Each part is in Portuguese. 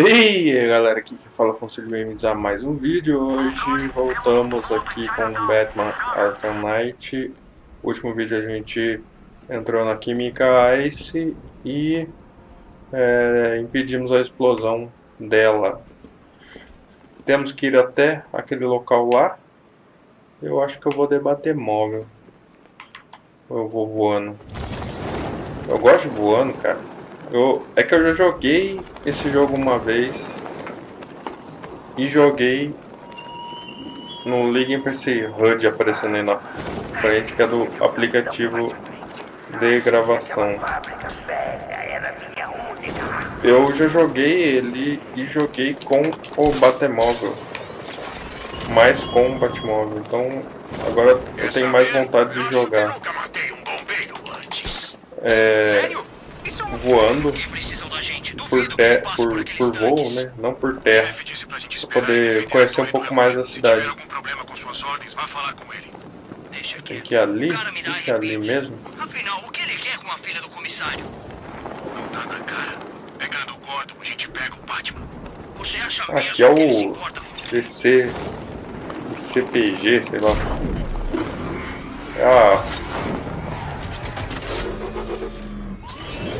E aí galera, aqui que fala Afonso de bem-vindos a mais um vídeo. Hoje voltamos aqui com Batman Arkham Knight. O último vídeo a gente entrou na Química Ice e é, impedimos a explosão dela. Temos que ir até aquele local lá. Eu acho que eu vou debater móvel. Ou eu vou voando. Eu gosto de voando, cara. Eu, é que eu já joguei esse jogo uma vez e joguei no Liguem pra esse HUD aparecendo aí na frente, que é do aplicativo de gravação. Eu já joguei ele e joguei com o Batemóvel, mais com o Batmóvel, então agora eu tenho mais vontade de jogar. É, voando por, ter, por, por voo, né? Não por terra. Pra poder conhecer um pouco mais da cidade. Tem que ir ali? Tem que ir ali mesmo? Afinal, o que ele quer com a filha do comissário? Não tá na cara. Pegando o Gordon, a gente pega o Batman. Você acha Aqui é o DC... CPG, sei lá. É a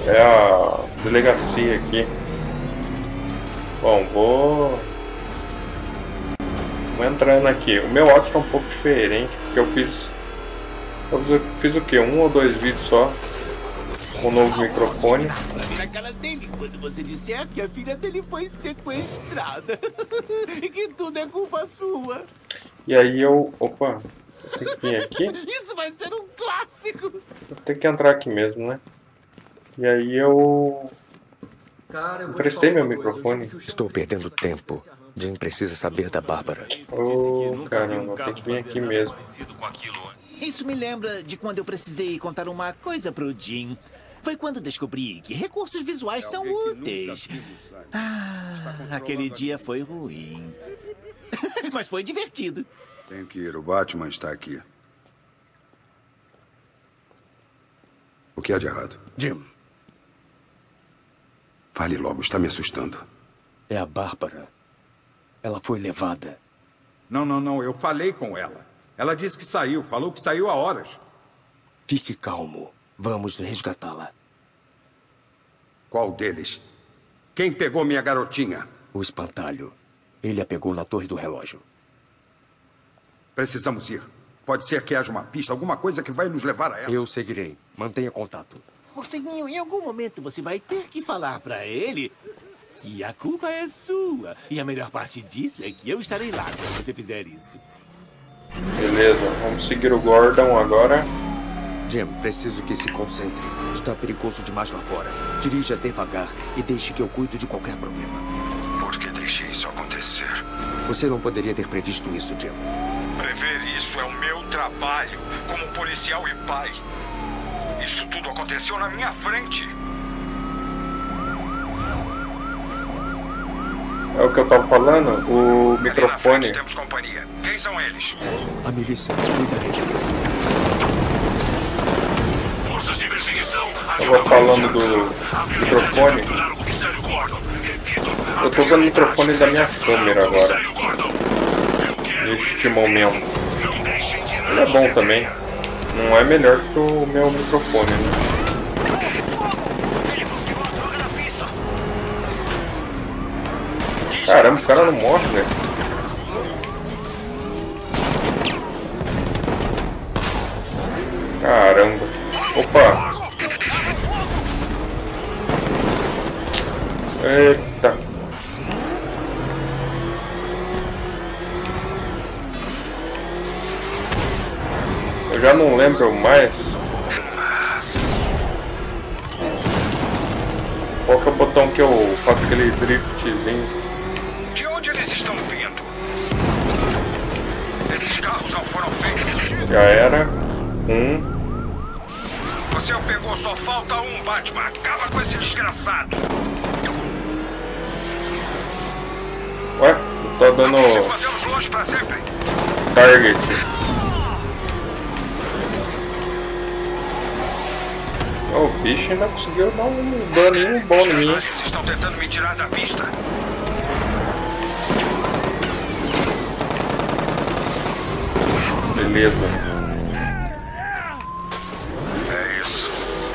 É a delegacia aqui. Bom, vou... Vou entrando aqui. O meu áudio está um pouco diferente, porque eu fiz... Eu fiz, fiz o que? Um ou dois vídeos só. Com o novo microfone. Na cara dele quando você disser que a filha dele foi sequestrada. e que tudo é culpa sua. E aí eu... Opa, tem que vir aqui? Isso vai ser um clássico! Tenho que entrar aqui mesmo, né? E aí eu. Cara, eu Emprestei meu microfone. Estou perdendo tempo. Jim precisa saber da Bárbara. Oh, caramba, tem que vir aqui mesmo. Isso me lembra de quando eu precisei contar uma coisa pro Jim. Foi quando descobri que recursos visuais são úteis. Ah, aquele dia foi ruim. Mas foi divertido. Tenho que ir, o Batman está aqui. O que há de errado? Jim, Fale logo, está me assustando. é a Bárbara. Ela foi levada. Não, não, não. Eu falei com ela. Ela disse que saiu. Falou que saiu há horas. Fique calmo. Vamos resgatá-la. Qual deles? Quem pegou minha garotinha? O espantalho. Ele a pegou na torre do relógio. Precisamos ir. Pode ser que haja uma pista, alguma coisa que vai nos levar a ela. Eu seguirei. Mantenha contato. Morceguinho, em algum momento você vai ter que falar pra ele que a culpa é sua. E a melhor parte disso é que eu estarei lá quando você fizer isso. Beleza, vamos seguir o Gordon agora. Jim, preciso que se concentre. Está perigoso demais lá fora. Dirija devagar e deixe que eu cuido de qualquer problema. Por que deixei isso acontecer? Você não poderia ter previsto isso, Jim. Prever isso é o meu trabalho como policial e pai. Isso tudo aconteceu na minha frente. É o que eu tava falando, o Ali na microfone. frente temos companhia. Quem são eles? A milícia. Forças de perseguição. Vou falando do microfone. Eu tô usando o microfone da minha câmera agora, neste momento. Ele é bom também. Não é melhor que o meu microfone, né? Caramba, o cara não morre, velho. Caramba. Opa. Eita. Qual que é o botão que eu faço aquele driftzinho? De onde eles estão vindo? Esses carros não foram feitos. Já era. Um. Você o pegou, só falta um, Batman. Acaba com esse desgraçado. Ué, tô dando target. O oh, bicho ainda conseguiu dar um daninho bom em mim. estão tentando me tirar da pista. Beleza. É isso.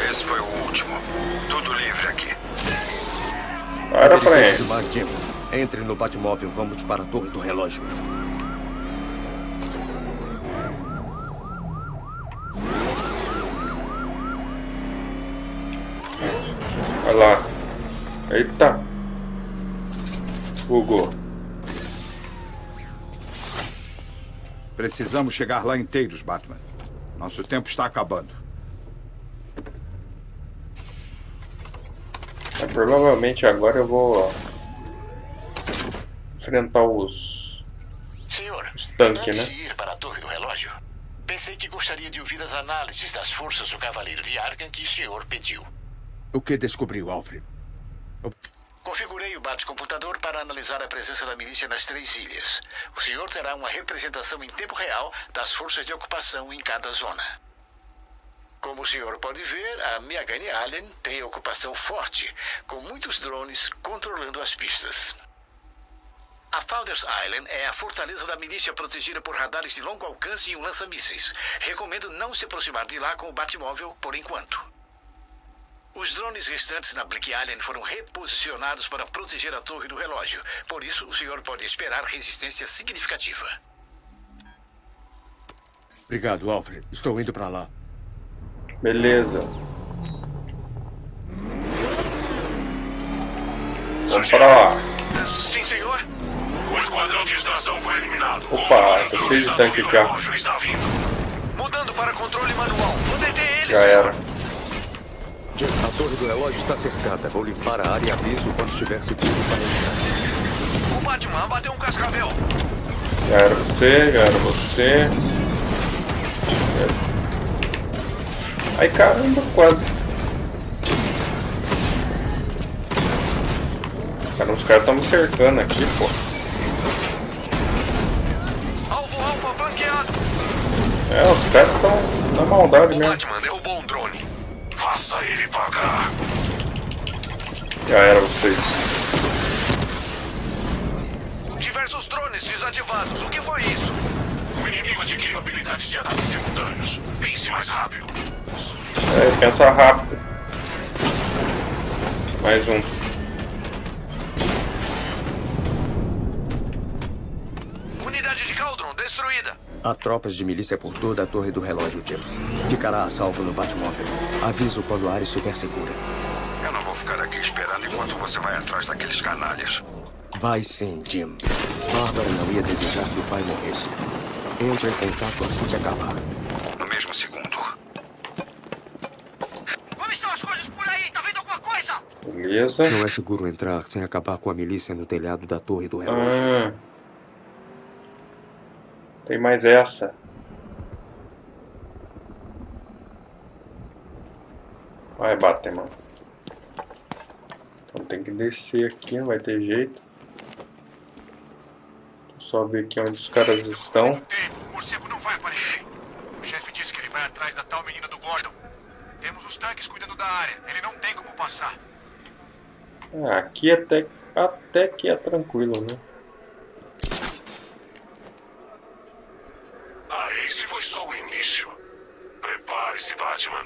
Esse foi o último. Tudo livre aqui. Para ele. Entre no Batmóvel, vamos para a torre do relógio. Eita. Bugou. Precisamos chegar lá inteiros, Batman. Nosso tempo está acabando. É, provavelmente agora eu vou enfrentar os, Senhor, os tanques, antes né? de ir para a Torre do Relógio, pensei que gostaria de ouvir as análises das forças do Cavaleiro de Arkham que o senhor pediu. O que descobriu, Alfred? Configurei o bate-computador para analisar a presença da milícia nas três ilhas. O senhor terá uma representação em tempo real das forças de ocupação em cada zona. Como o senhor pode ver, a Miagani Allen tem ocupação forte, com muitos drones controlando as pistas. A Founders Island é a fortaleza da milícia protegida por radares de longo alcance e um lança-mísseis. Recomendo não se aproximar de lá com o Batmóvel por enquanto. Os drones restantes na Blick Island foram reposicionados para proteger a torre do relógio. Por isso, o senhor pode esperar resistência significativa. Obrigado, Alfred. Estou indo para lá. Beleza. Vamos para lá. Sim, senhor. O esquadrão de extração foi eliminado. Opa, cheio de tanque O já. relógio está vindo. Mudando para controle manual. Vou deter ele, Já senhor. era. A torre do relógio está cercada. Vou limpar a área e aviso quando estiver seguro para entrar. O Batman bateu um cascavel. Já era você, já era você. Ai caramba, quase. Cara, os caras estão me cercando aqui, pô. Alvo alfa flanqueado. É, os caras estão na maldade mesmo. Batman derrubou. Faça ele pagar. Já era vocês. Diversos drones desativados. O que foi isso? O inimigo adquiriu habilidades de ataque simultâneos. Pense mais rápido. É, pensa rápido. Mais um. Unidade de Caldron destruída. Há tropas de milícia por toda a torre do relógio, Jim. Ficará a salvo no Batmóvel. Aviso quando a área estiver segura. Eu não vou ficar aqui esperando enquanto você vai atrás daqueles canalhas. Vai sim, Jim. Bárbara não ia desejar que o pai morresse. Entre em contato assim que acabar. No mesmo segundo. Como estão as coisas por aí? Tá vendo alguma coisa? Beleza. Não é seguro entrar sem acabar com a milícia no telhado da torre do relógio. Ah. Tem mais essa. Vai, Batman. Então tem que descer aqui, não vai ter jeito. Só ver aqui onde os caras estão. O morcego não vai aparecer. O chefe disse que ele vai atrás da tal menina do Gordon. Temos os tanques cuidando da área. Ele não tem como passar. Ah, aqui até, até que é tranquilo, né? Ah, esse foi só o início. Prepare-se, Batman.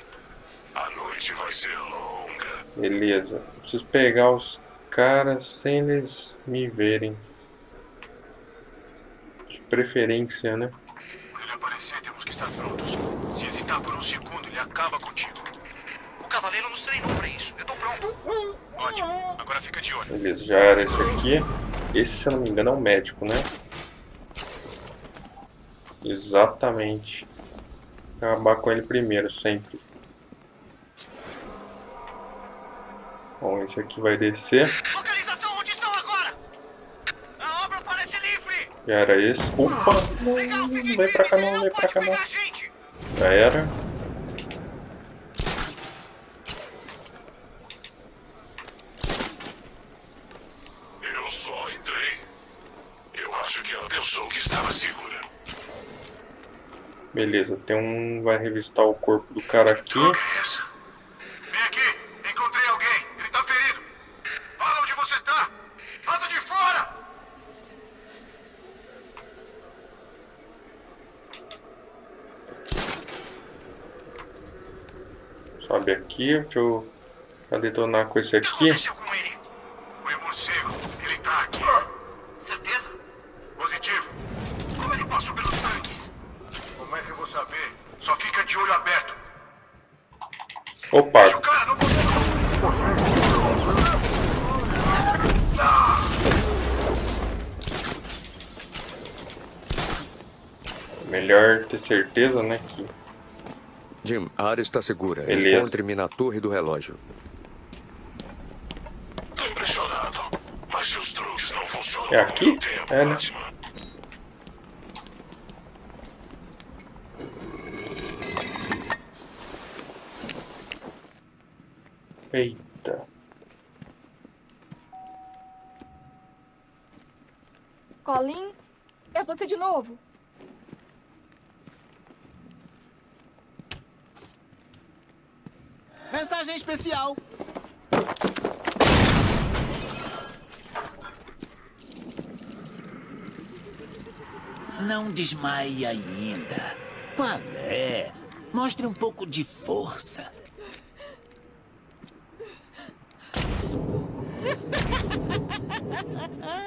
A noite vai ser longa. Beleza. Preciso pegar os caras sem eles me verem. De preferência, né? Quando ele aparecer, temos que estar prontos. Se hesitar por um segundo, ele acaba contigo. O cavaleiro nos treinou pra isso. Eu tô pronto. Ótimo. Agora fica de olho. Beleza, já era esse aqui. Esse, se eu não me engano, é o médico, né? Exatamente. Acabar com ele primeiro, sempre. Bom, esse aqui vai descer. Localização, onde estão agora? A obra parece livre. Já era esse. Opa! Não, não vem pra cá não, não vem pra cá não. Já era. Beleza, tem um vai revistar o corpo do cara aqui. Vem aqui, encontrei alguém. Ele tá ferido. Fala onde você tá. Anda de fora. Sobe aqui, deixa eu detonar com esse aqui. Opa, melhor ter certeza, né? Que Jim, a área está segura. Beleza. Encontre-me na torre do relógio. Tô impressionado. Mas seus truques não funcionam É aqui? É, né? Batman. Eita. Colin, é você de novo. Mensagem especial. Não desmaie ainda. Qual é? Mostre um pouco de força.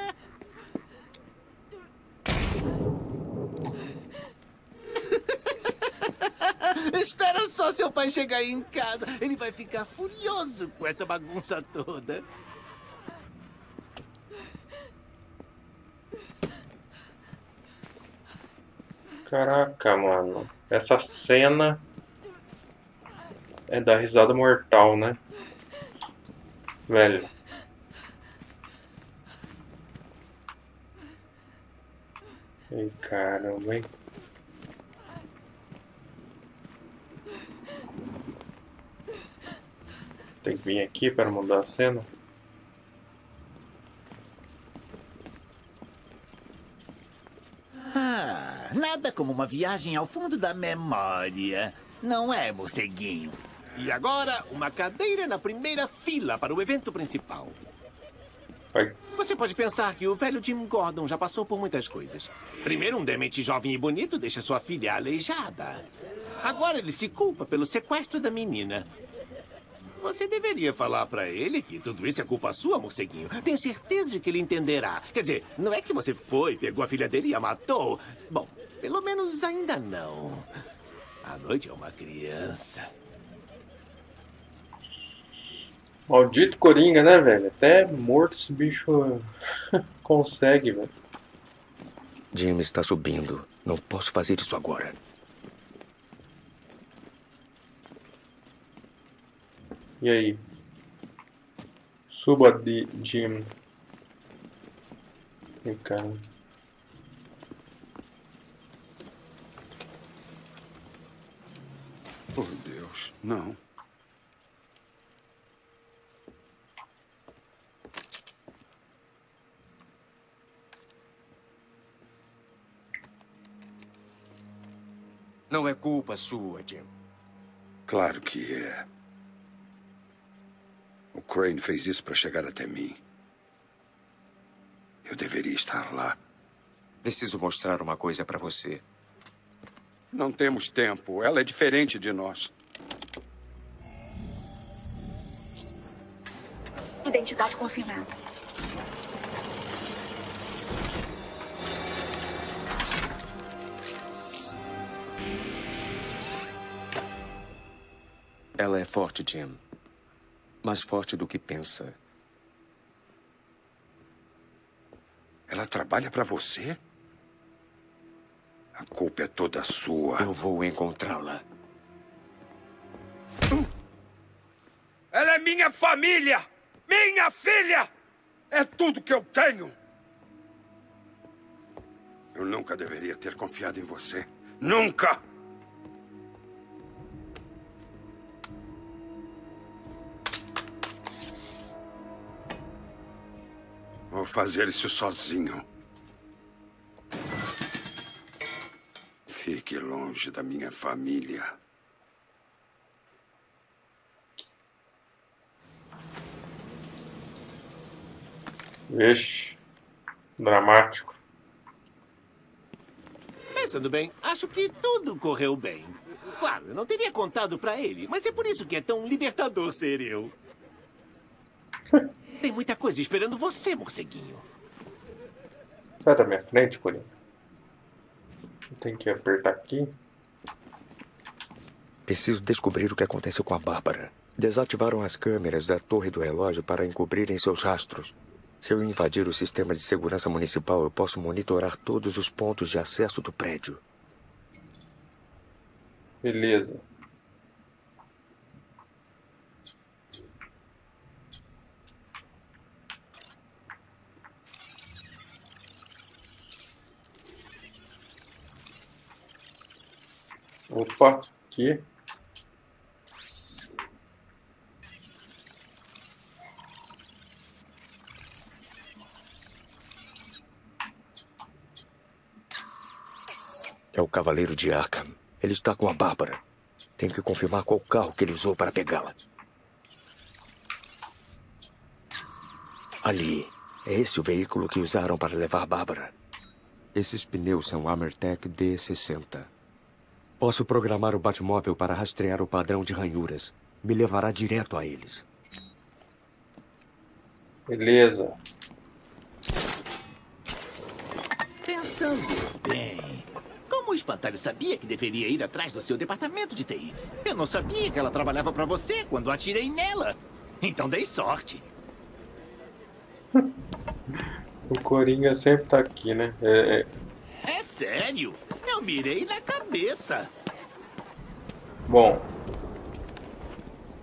só seu pai chegar em casa. Ele vai ficar furioso com essa bagunça toda. Caraca, mano. Essa cena é da risada mortal, né? Velho. Ei, caramba, hein? Tem que vir aqui para mudar a cena. Ah, nada como uma viagem ao fundo da memória. Não é, morceguinho? E agora, uma cadeira na primeira fila para o evento principal. Vai. Você pode pensar que o velho Jim Gordon já passou por muitas coisas. Primeiro, um demente jovem e bonito deixa sua filha aleijada. Agora ele se culpa pelo sequestro da menina. Você deveria falar pra ele que tudo isso é culpa sua, morceguinho. Tenho certeza de que ele entenderá. Quer dizer, não é que você foi, pegou a filha dele e a matou. Bom, pelo menos ainda não. A noite é uma criança. Maldito Coringa, né, velho? Até morto esse bicho consegue, velho. Jim está subindo. Não posso fazer isso agora. E aí? Suba de Jim. E cara. Por Deus, não. Não é culpa sua, Jim. Claro que é. Crane fez isso para chegar até mim. Eu deveria estar lá. Preciso mostrar uma coisa pra você. Não temos tempo. Ela é diferente de nós. Identidade confirmada. Ela é forte, Jim. Mais forte do que pensa. Ela trabalha para você? A culpa é toda sua. Eu vou encontrá-la. Ela é minha família! Minha filha! É tudo que eu tenho! Eu nunca deveria ter confiado em você. Nunca! Vou fazer isso sozinho. Fique longe da minha família. Vixe. Dramático. Pensando bem, acho que tudo correu bem. Claro, eu não teria contado pra ele, mas é por isso que é tão libertador ser eu. Tem muita coisa esperando você, morceguinho. Sai da minha frente, Coringa. Tem que apertar aqui. Preciso descobrir o que aconteceu com a Bárbara. Desativaram as câmeras da torre do relógio para encobrirem seus rastros. Se eu invadir o sistema de segurança municipal, eu posso monitorar todos os pontos de acesso do prédio. Beleza. Opa, aqui. É o Cavaleiro de Arkham. Ele está com a Bárbara. Tenho que confirmar qual carro que ele usou para pegá-la. Ali. É esse o veículo que usaram para levar Bárbara. Esses pneus são Amertec D60. Posso programar o Batmóvel para rastrear o padrão de ranhuras. Me levará direto a eles. Beleza. Pensando bem. Como o espantalho sabia que deveria ir atrás do seu departamento de TI? Eu não sabia que ela trabalhava pra você quando atirei nela. Então dei sorte. O Coringa sempre tá aqui, né? É, é... É sério? Eu mirei na cabeça. Bom.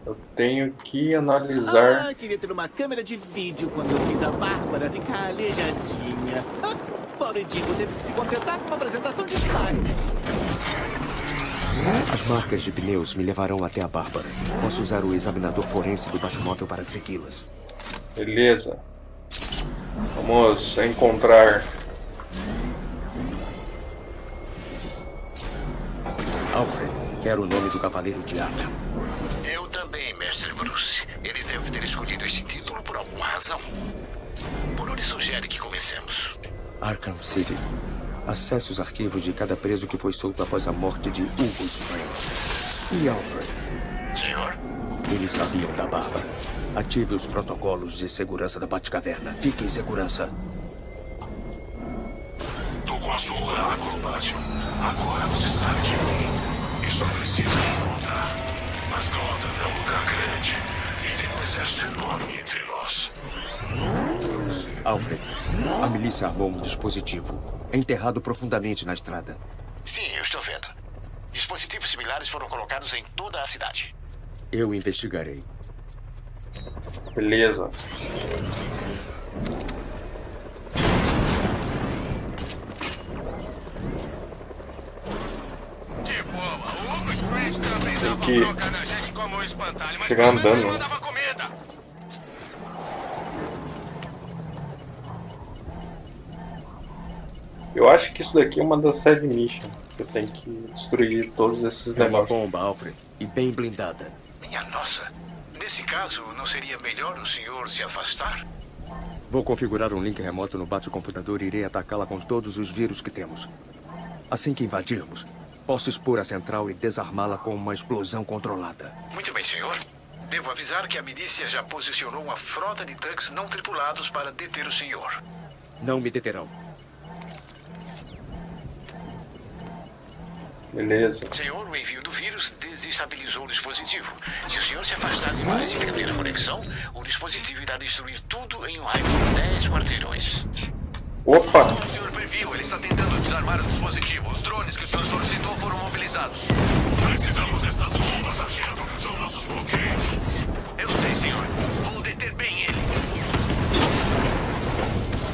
Eu tenho que analisar. Ah, queria ter uma câmera de vídeo quando eu fiz a Bárbara ficar aleijadinha. Ah, pobre Digo teve que se contentar com uma apresentação de slides. As marcas de pneus me levarão até a Bárbara. Posso usar o examinador forense do Batmóvel para segui-las. Beleza. Vamos encontrar. Alfred, quero o nome do Cavaleiro de Arkham. Eu também, mestre Bruce. Ele deve ter escolhido esse título por alguma razão. Por onde sugere que comecemos? Arkham City. Acesse os arquivos de cada preso que foi solto após a morte de Hugo Strange. E Alfred? Senhor? Eles sabiam da Bárbara. Ative os protocolos de segurança da Batcaverna. Fique em segurança. Tô com a sua Batman. Agora você sabe de mim. E só precisa me encontrar. Mas Gotham é um lugar grande. E tem um exército enorme entre nós. Alfred, a milícia armou um dispositivo. É enterrado profundamente na estrada. Sim, eu estou vendo. Dispositivos similares foram colocados em toda a cidade. Eu investigarei. Beleza. De boa. O Hugo Strange também Tem dava que bronca na gente como espantalho, mas chegar andando, né? mandava comida. Eu acho que isso daqui é uma das side missions. Eu tenho que destruir todos esses É uma negócios. bomba, Alfred. E bem blindada. Minha nossa. Nesse caso, não seria melhor o senhor se afastar? Vou configurar um link remoto no bate-computador e irei atacá-la com todos os vírus que temos. Assim que invadirmos, posso expor a central e desarmá-la com uma explosão controlada. Muito bem, senhor. Devo avisar que a milícia já posicionou uma frota de tanques não tripulados para deter o senhor. Não me deterão. Beleza. Senhor, o envio do vírus desestabilizou o dispositivo. Se o senhor se afastar demais e perder a conexão, o dispositivo irá destruir tudo em um raio de 10 quarteirões. Opa! O senhor previu, ele está tentando desarmar o dispositivo. Os drones que o senhor solicitou foram mobilizados. Precisamos dessas bombas, sargento. São nossos bloqueios. Eu sei, senhor. Vou deter bem ele.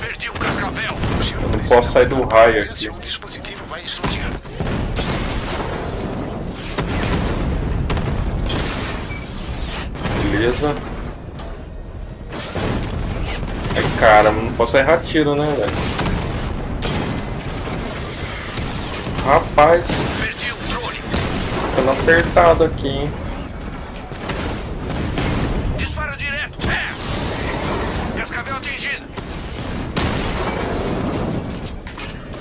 Perdi um cascavel. O Eu não posso sair do raio aqui. O dispositivo vai explodir. Beleza. cara, não posso errar tiro, né, velho? Rapaz, pelo apertado aqui, hein? Disparo direto, é. Cascavel atingido.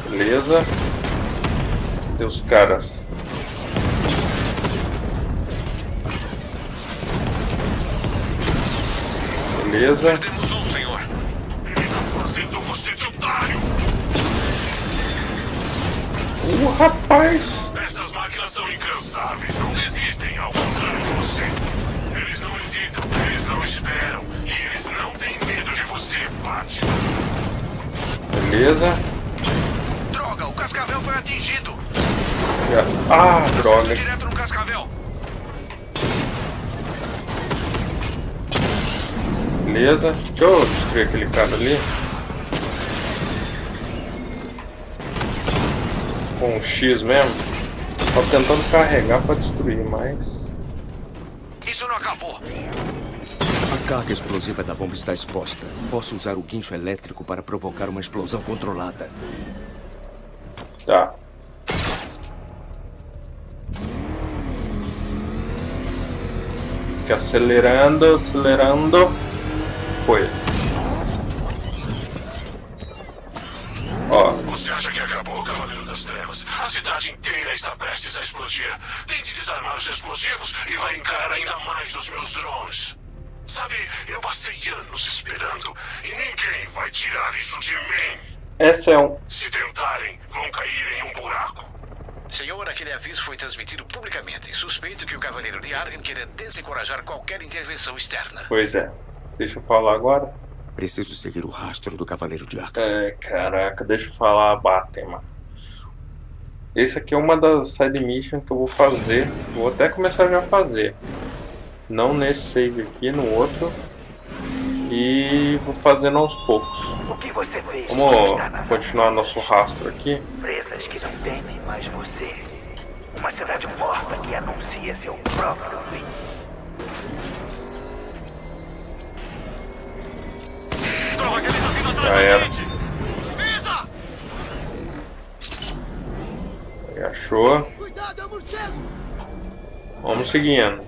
Beleza. Cadê os caras? Beleza. Uh, rapaz. Estas máquinas são incansáveis, não desistem, ao contrário de você. Eles não hesitam, eles não esperam. E eles não têm medo de você, Pat. Beleza. Droga, o cascavel foi atingido. Já- Ah, droga. Direto no cascavel. Beleza. Deixa eu destruir aquele cara ali. Com um X mesmo. Tô tentando carregar pra destruir, mas. Isso não acabou. A carga explosiva da bomba está exposta. Posso usar o guincho elétrico para provocar uma explosão controlada. Tá. Fica acelerando, acelerando. Foi. Você acha que acabou, Cavaleiro das Trevas? A cidade inteira está prestes a explodir. Tente desarmar os explosivos e vai encarar ainda mais dos meus drones. Sabe, eu passei anos esperando e ninguém vai tirar isso de mim. essa é um. Se tentarem, vão cair em um buraco. Senhor, aquele aviso foi transmitido publicamente. Suspeito que o Cavaleiro de Argen queira desencorajar qualquer intervenção externa. Pois é. Deixa eu falar agora. Preciso seguir o rastro do Cavaleiro de Arca. É, caraca, deixa eu falar, batem, mano. Esse aqui é uma das side missions que eu vou fazer. Vou até começar já a fazer. Não nesse save aqui, no outro. E vou fazendo aos poucos. O que você fez? Vamos continuar nosso rastro aqui. Presas que não temem mais você. Uma cidade morta que anuncia seu próprio fim. Já da era. Aí, Achou. Cuidado, é! Vamos seguindo.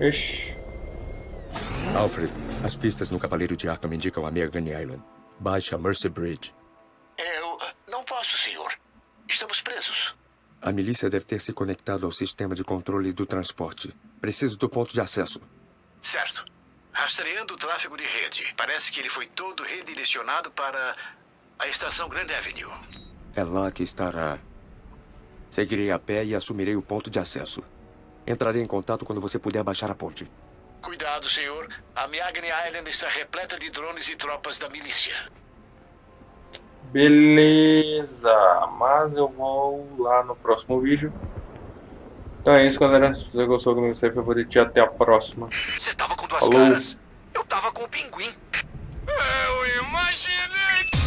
Ixi. Alfred, as pistas no Cavaleiro de Arca me indicam a Megan Island. Baixe a Mercy Bridge. Eu não posso, senhor. Estamos presos. A milícia deve ter se conectado ao sistema de controle do transporte. Preciso do ponto de acesso. Certo. Rastreando o tráfego de rede. Parece que ele foi todo redirecionado para a estação Grand Avenue. É lá que estará. Seguirei a pé e assumirei o ponto de acesso. Entrarei em contato quando você puder baixar a ponte. Cuidado, senhor. A Miagni Island está repleta de drones e tropas da milícia. Beleza, mas eu vou lá no próximo vídeo. Então é isso, galera. Se você gostou do meu favorito, e até a próxima. Você tava com duas Falou. caras. Eu tava com o pinguim. Eu imaginei que